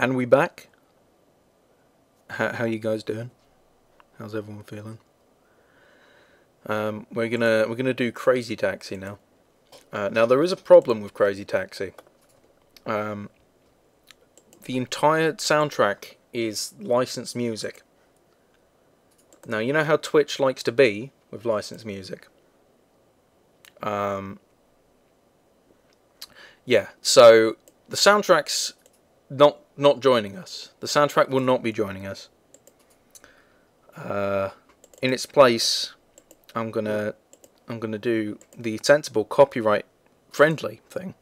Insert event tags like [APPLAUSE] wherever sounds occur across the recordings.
And we back. How how you guys doing? How's everyone feeling? Um, we're gonna we're gonna do Crazy Taxi now. Uh, now there is a problem with Crazy Taxi. Um, the entire soundtrack is licensed music. Now you know how Twitch likes to be with licensed music. Um, yeah, so the soundtrack's not not joining us. The soundtrack will not be joining us. Uh, in its place, I'm gonna I'm gonna do the sensible copyright friendly thing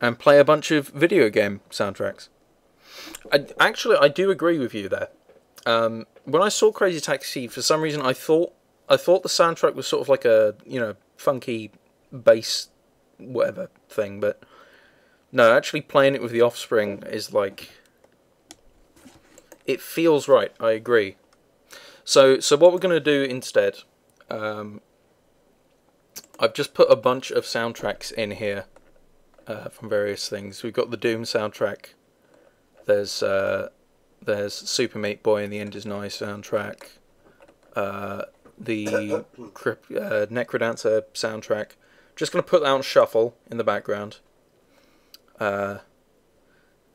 and play a bunch of video game soundtracks. I, actually, I do agree with you there. Um, when I saw Crazy Taxi, for some reason, I thought I thought the soundtrack was sort of like a you know funky bass whatever thing, but no, actually playing it with the Offspring is like it feels right. I agree. So so what we're gonna do instead, um, I've just put a bunch of soundtracks in here uh, from various things. We've got the Doom soundtrack. There's uh, there's Super Meat Boy and the End Is Nigh soundtrack. Uh, the uh, Necrodancer soundtrack. Just going to put that on shuffle in the background. Uh,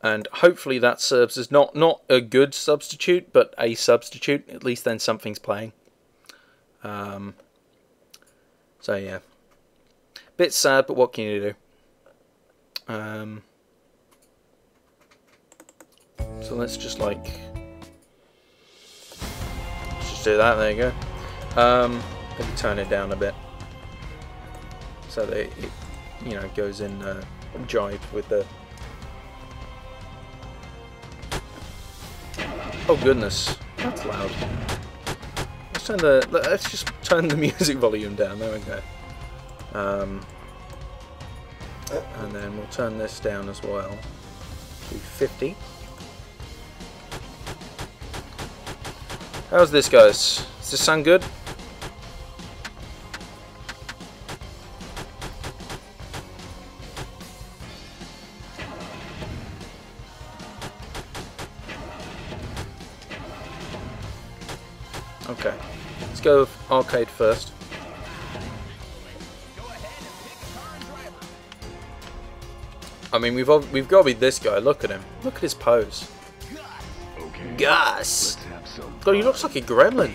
and hopefully that serves as not, not a good substitute, but a substitute. At least then something's playing. Um, so yeah. Bit sad, but what can you do? Um, so let's just like... Let's just do that, there you go. Um, maybe turn it down a bit so that it, you know goes in uh, jive with the. Oh goodness. That's loud. Let's turn the let's just turn the [LAUGHS] music volume down. There we go. Um, and then we'll turn this down as well to 50 how's this guys? Does this sound good go arcade first. I mean, we've we've got to be this guy. Look at him. Look at his pose. Gus. God, he looks like a gremlin.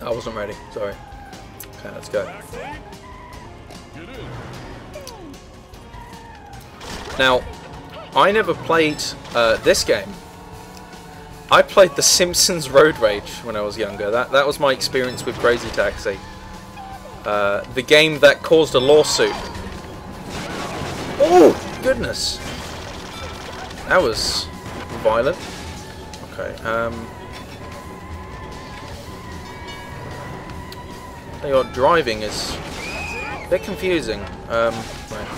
I wasn't ready. Sorry. Okay, let's go. Now, I never played uh, this game. I played The Simpsons Road Rage when I was younger. That that was my experience with Crazy Taxi. Uh, the game that caused a lawsuit. Oh goodness, that was violent. Okay. Um. What, driving is a bit confusing. Um. Right.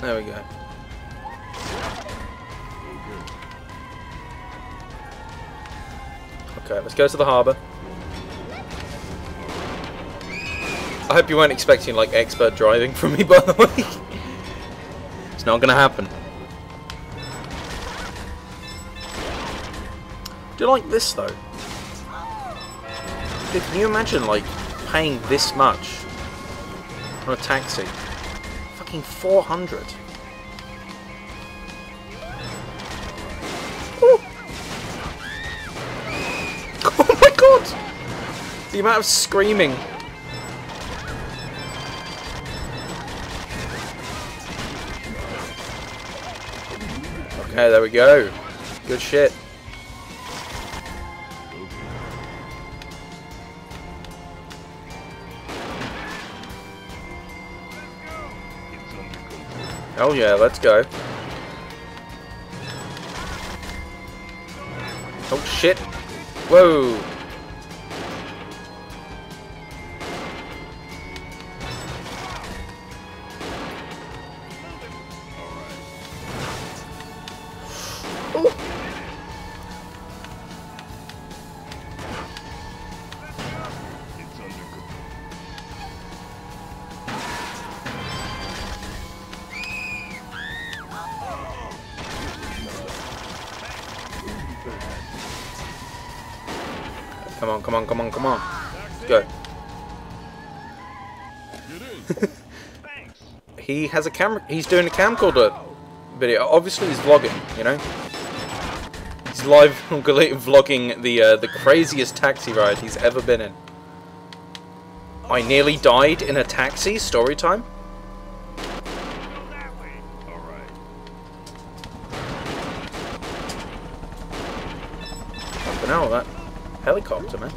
There we go. Okay, let's go to the harbour. I hope you weren't expecting like expert driving from me, [LAUGHS] by the way. it's not gonna happen. Do you like this though? Dude, can you imagine like paying this much for a taxi? Fucking 400. The amount of screaming. Okay, there we go. Good shit. Oh yeah, let's go. Oh shit. Whoa. On, come on, come on, come on. Go. [LAUGHS] he has a camera. He's doing a camcorder video. Obviously, he's vlogging. You know, he's live [LAUGHS] vlogging the uh, the craziest taxi ride he's ever been in. I nearly died in a taxi. Story time. Fucking hell, that helicopter, man.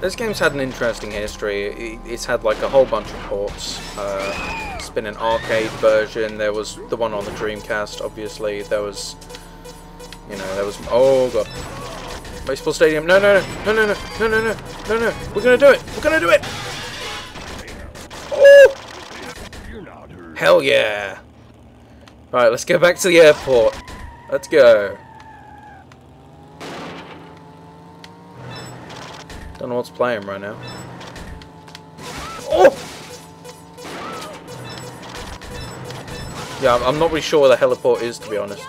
This game's had an interesting history. It's had like a whole bunch of ports. Uh, it's been an arcade version. There was the one on the Dreamcast, obviously. There was, you know, there was. Oh god, baseball stadium. No, no, no, no, no, no, no, no, no, no, no. We're gonna do it. We're gonna do it. Oh! Hell yeah! Right, let's go back to the airport. Let's go. Don't know what's playing right now. Oh! Yeah, I'm not really sure where the heliport is, to be honest.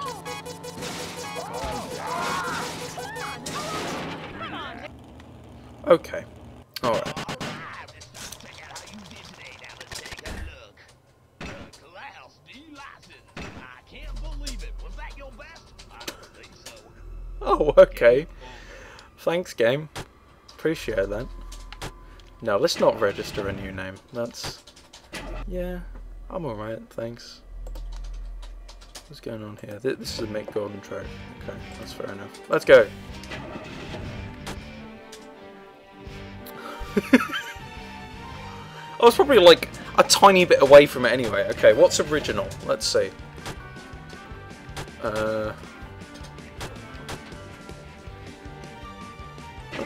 Okay. Oh, [LAUGHS] okay. Thanks, game. Appreciate that. No, let's not register a new name. That's... Yeah, I'm alright, thanks. What's going on here? This is a Mick Gordon track. Okay, that's fair enough. Let's go! [LAUGHS] I was probably like a tiny bit away from it anyway. Okay, what's original? Let's see. Uh...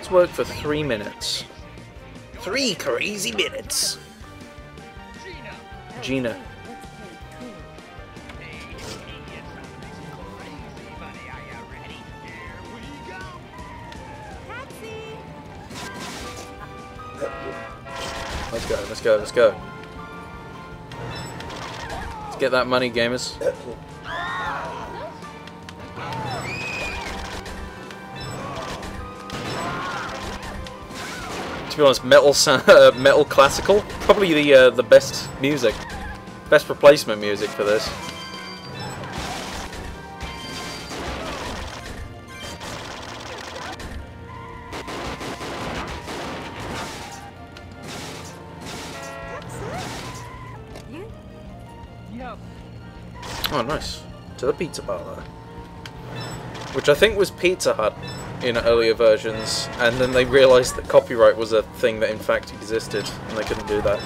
Let's work for three minutes. Three crazy minutes. Gena. Let's go, let's go, let's go. Let's get that money, gamers. To be honest, metal [LAUGHS] uh, metal classical probably the uh, the best music, best replacement music for this. Oh, nice. To the pizza parlor. Which I think was Pizza Hut in earlier versions, and then they realised that copyright was a thing that in fact existed, and they couldn't do that.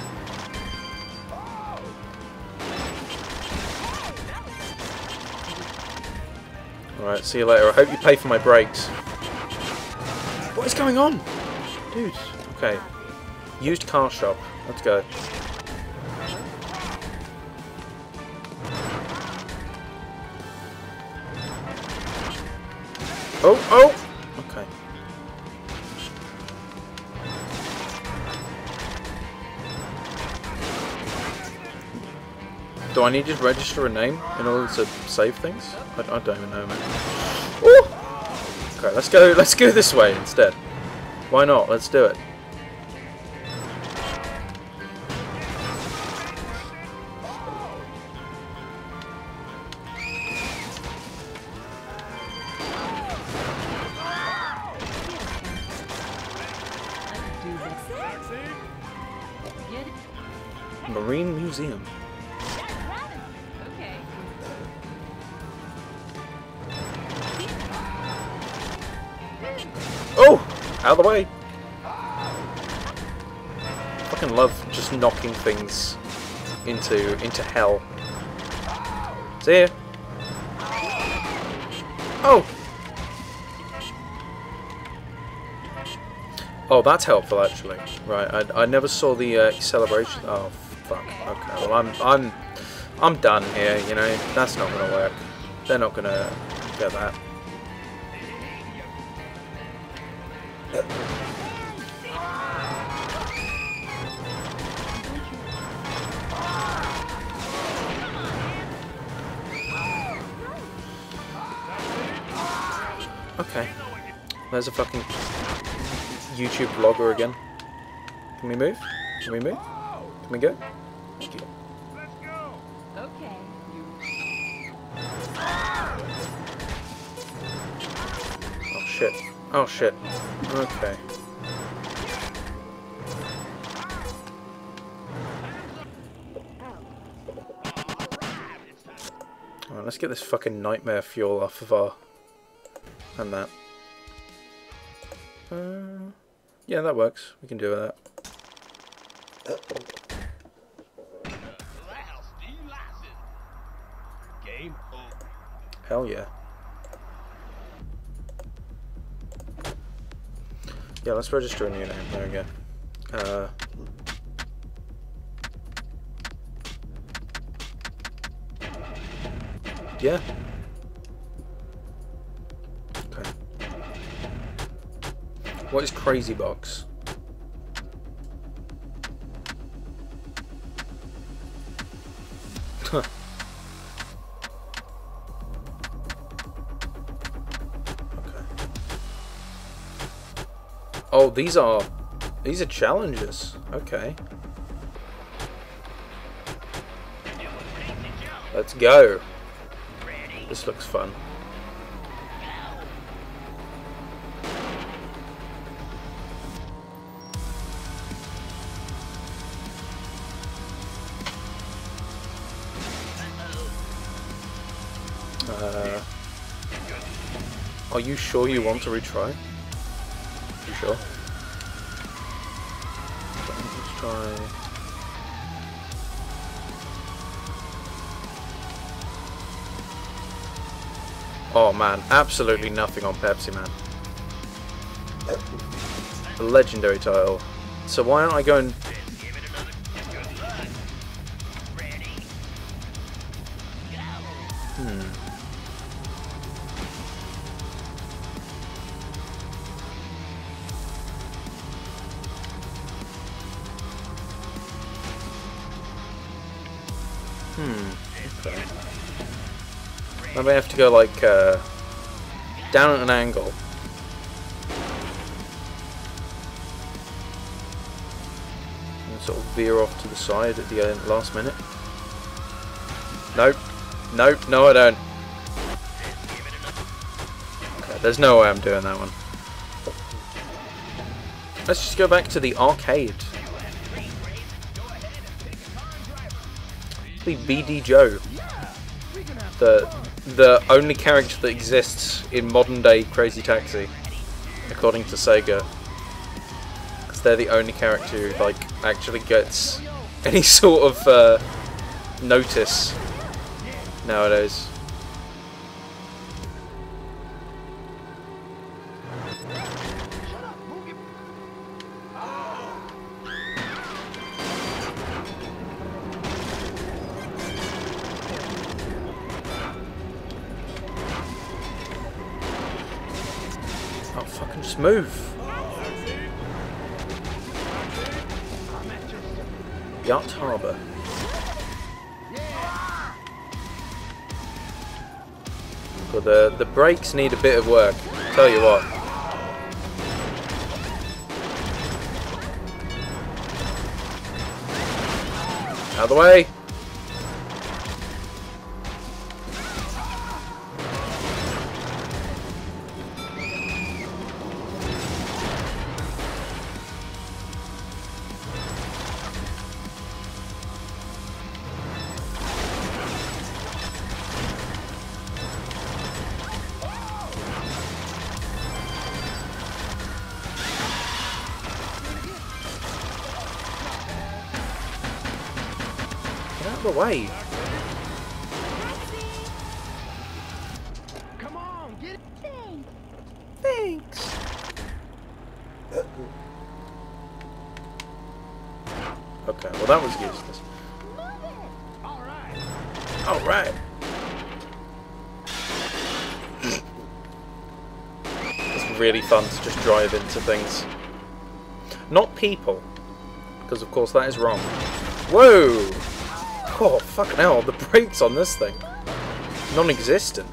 Alright, see you later. I hope you pay for my brakes. What is going on? Dude, okay. Used car shop. Let's go. Oh, oh! Do I need to register a name in order to save things? I, I don't even know, man. Ooh! Okay, let's go. Let's go this way instead. Why not? Let's do it. Oh! Out of the way! fucking love just knocking things into into hell. See ya! Oh! Oh, that's helpful actually. Right, I, I never saw the uh, acceleration. Oh, fuck. Okay, well I'm I'm I'm done here. You know that's not gonna work. They're not gonna get that. There's a fucking YouTube vlogger again. Can we move? Can we move? Can we go? Thank you. Okay. Oh shit. Oh shit. Okay. Alright, let's get this fucking nightmare fuel off of our... and that. Uh, yeah, that works. We can do that. Hell yeah. Yeah, let's register a new name. There we go. Uh, yeah. What is Crazy Box? Oh, these are these are challenges. Okay. Let's go. This looks fun. You sure you want to retry? You sure? Let's try. Oh man, absolutely nothing on Pepsi Man. A legendary title. So why aren't I going? Hmm. May have to go like uh, down at an angle. And sort of veer off to the side at the end, last minute. Nope. Nope, no I don't. Okay, there's no way I'm doing that one. Let's just go back to the arcade. The BD Joe. The the only character that exists in modern day Crazy Taxi, according to Sega. Because they're the only character who like actually gets [LAUGHS] any sort of uh, notice nowadays. Move. Yacht Harbour. But the the brakes need a bit of work. Tell you what. Out of the way. Get out of the way. Come on, get it. Thanks. Okay, well that was useless. All right. Alright. it's really fun to just drive into things. Not people. Because of course that is wrong. Whoa! [LAUGHS] Oh, fucking hell, the brakes on this thing. Non-existent.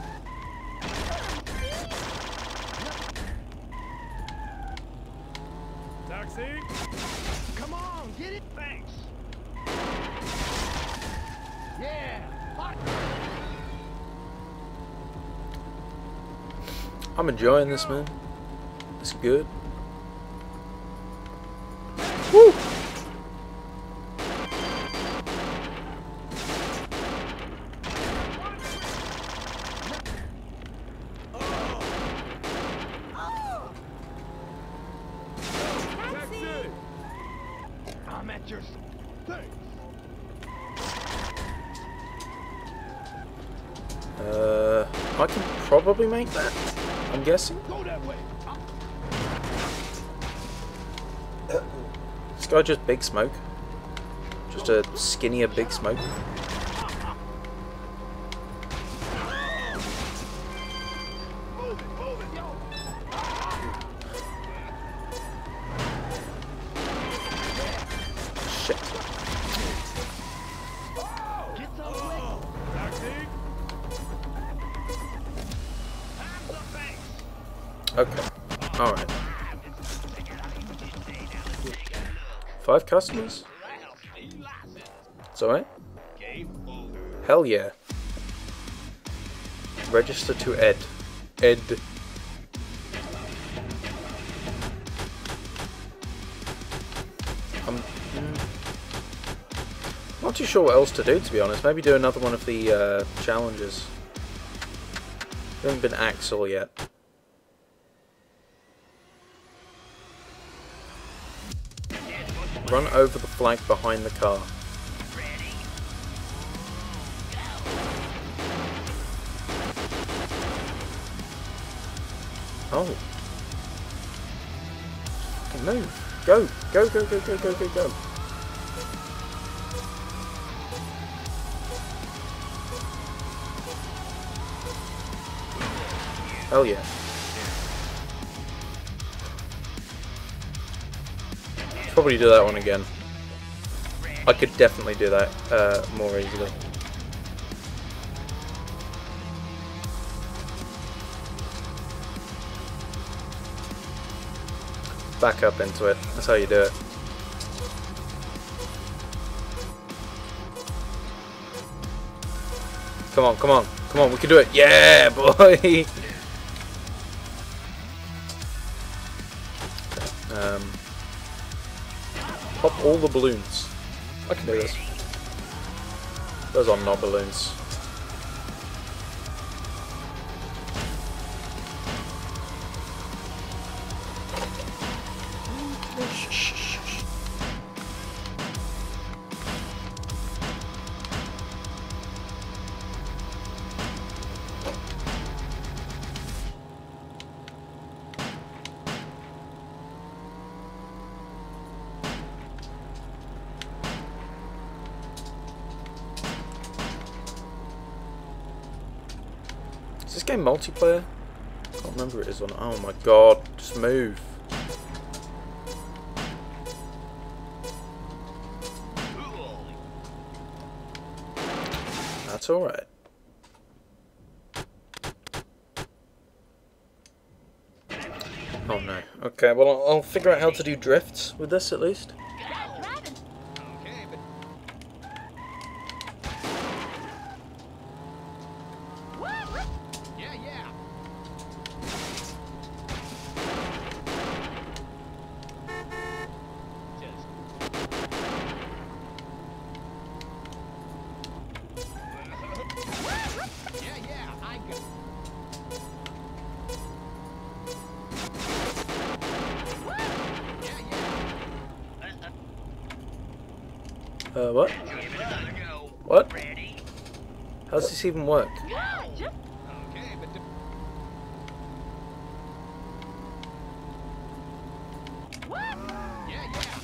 Taxi! Come on, get it! Thanks! Yeah! I'm enjoying this, man. It's good. Woo! This guy just big smoke. Just a skinnier big smoke. Customers? It's alright. Hell yeah. Register to Ed. Ed. I'm mm, not too sure what else to do, to be honest. Maybe do another one of the uh, challenges. We haven't been Axel yet. Run over the flag behind the car. Oh. Move. Go. Go, go, go, go, go, go, go. Hell yeah. Probably do that one again. I could definitely do that uh, more easily. Back up into it. That's how you do it. Come on, come on, come on, we can do it. Yeah, [LAUGHS] boy! um, pop all the balloons. I can do this. Those are not balloons. Multiplayer? I can't remember it is not. Oh my god, just move. That's alright. Oh no. Okay, well I'll figure out how to do drifts with this at least. Even work? Okay, but. the- Yeah, yeah.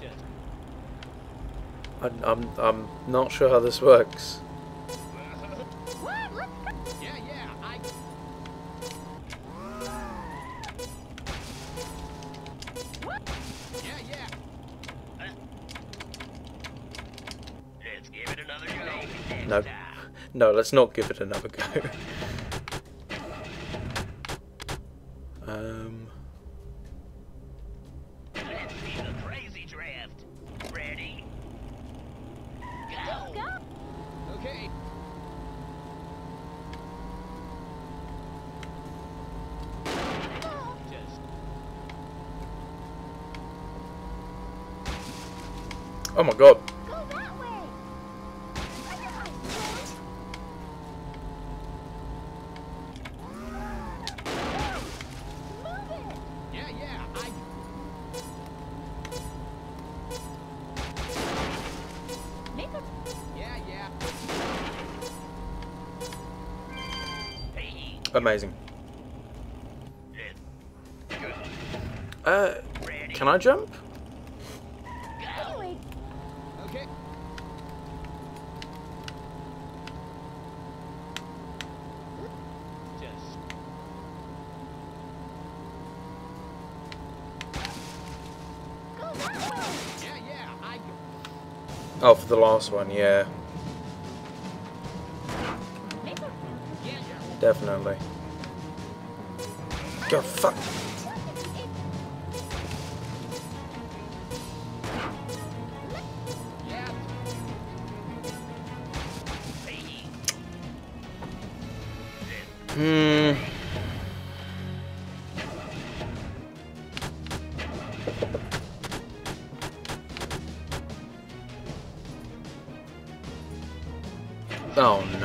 Just. I, I'm, I'm not sure how this works. Let's not give it another go. [LAUGHS] Amazing. Uh, can I jump? Okay. Just Go that way. yeah, yeah. I Oh, for the last one, yeah, definitely. God, fuck. Hmm. Oh.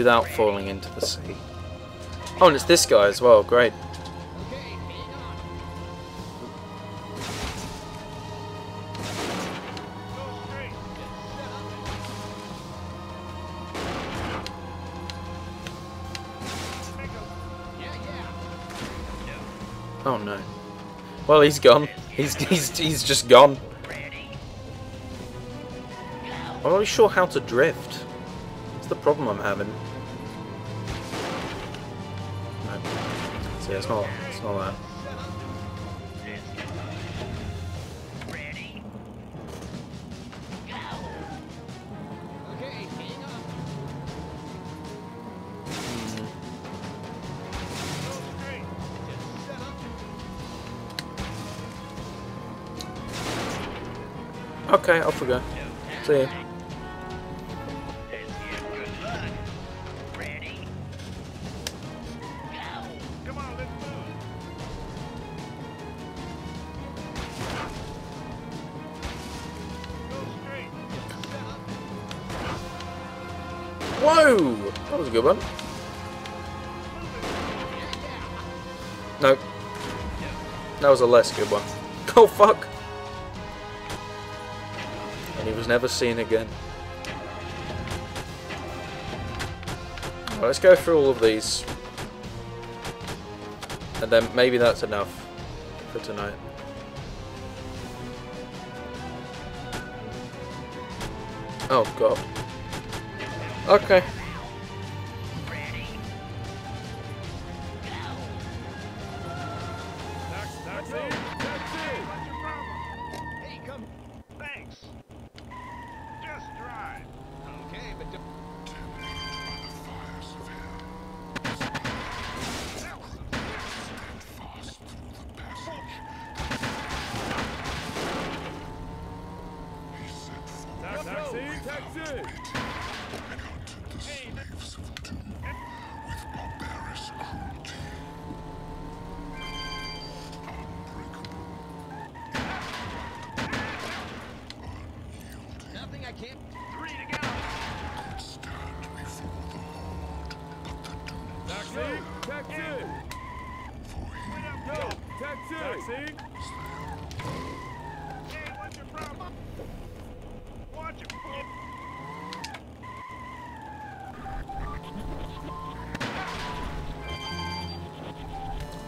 Without falling into the sea. Oh, and it's this guy as well. Great. Oh no. Well, he's gone. He's he's he's just gone. I'm not really sure how to drift. That's the problem I'm having. See, it's not. It's not that. Okay, off we go. See ya. Good one. Nope. That was a less good one. [LAUGHS] Oh fuck! And he was never seen again. Let's go through all of these. And then maybe that's enough for tonight. Oh god. Okay. Taxi, go. Taxi. Taxi. Hey, what's your problem? Watch it.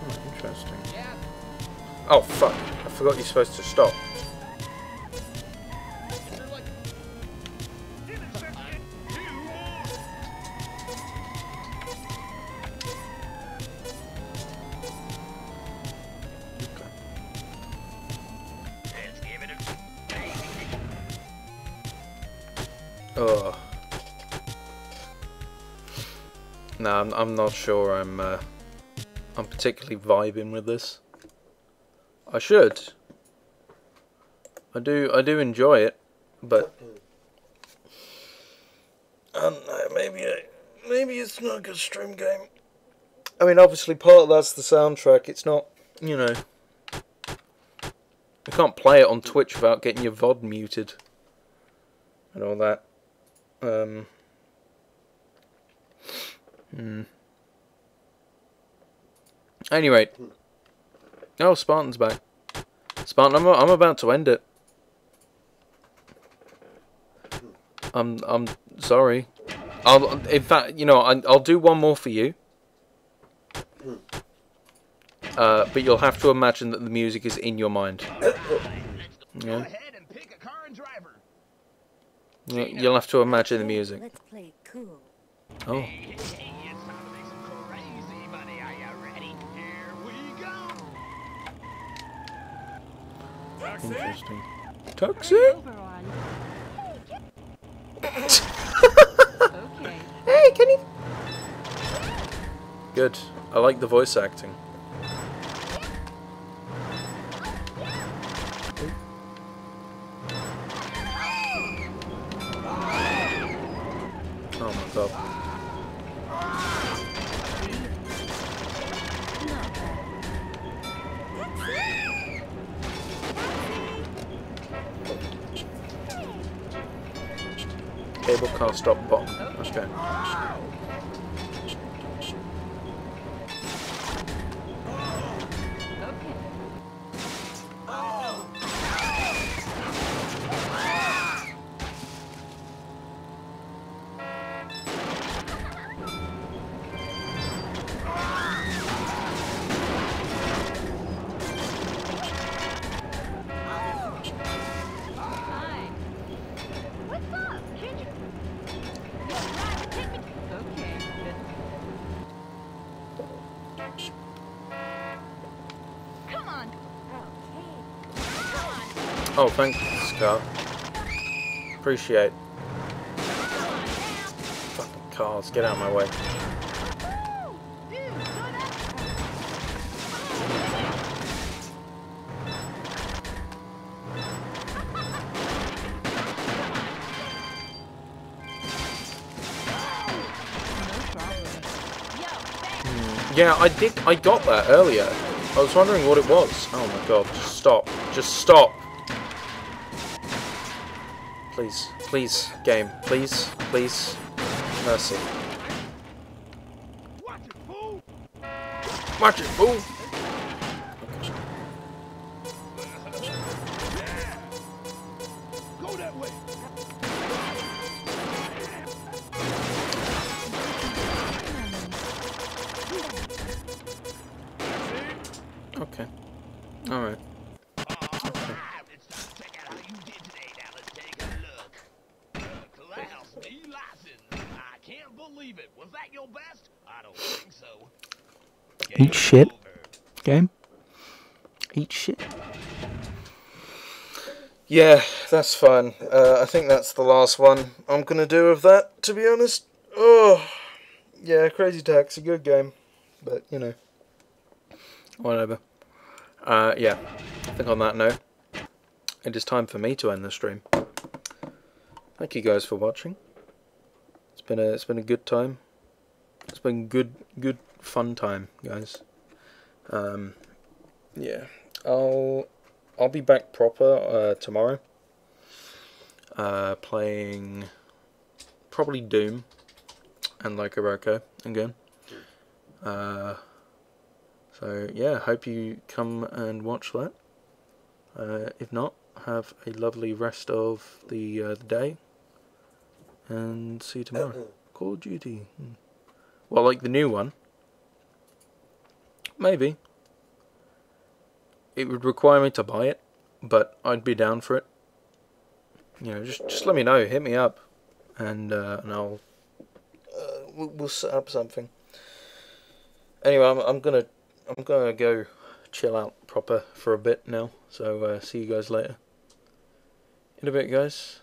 Oh, interesting. Oh fuck! I forgot you're supposed to stop. I'm, not sure I'm uh, I'm particularly vibing with this. I should. I do. I do enjoy it, but I don't know. Maybe. I, maybe it's not a good stream game. I mean, obviously, part of that's the soundtrack. It's not. You know. You can't play it on Twitch without getting your VOD muted and all that. Um. Hmm. Anyway. Oh, Spartan's back. Spartan, I'm, I'm about to end it. I'm I'm sorry. I'll in fact, you know, I, I'll do one more for you. Uh, but you'll have to imagine that the music is in your mind. Go Yeah, ahead and pick a car and driver. You- you'll have to imagine the music. Let's play cool. Oh, Hey, it's time to make some crazy money. Are you ready? Here we go. interesting. Taxi. Okay. [LAUGHS] Hey, can you? Good. I like the voice acting. Oh, thanks, Scott. Appreciate. Fucking cars, get out of my way. Thanks. Yeah, I did. I got that earlier. I was wondering what it was. Oh my god! Just stop. Just stop. Please, please, game. Please, please. Mercy. Watch it, fool. Watch it, fool. Game. Eat shit. Yeah, that's fine. Uh, I think that's the last one I'm gonna do of that. To be honest. Oh, yeah, Crazy Taxi, good game, but you know, whatever. Uh, yeah, I think on that note, it is time for me to end the stream. Thank you guys for watching. It's been a it's been a good time. It's been good good fun time, guys. Um, yeah, I'll I'll be back proper uh, tomorrow. Uh, playing probably Doom and like Roko again. Uh, so yeah, hope you come and watch that. Uh, if not, have a lovely rest of the, uh, the day, and see you tomorrow. Call of Duty. Hmm. Well, like the new one. Maybe. It would require me to buy it, but I'd be down for it. You know, just just let me know. Hit me up, and uh, and I'll uh, we'll, we'll set up something. Anyway, I'm I'm gonna I'm gonna go chill out proper for a bit now. So uh, see you guys later. In a bit, guys.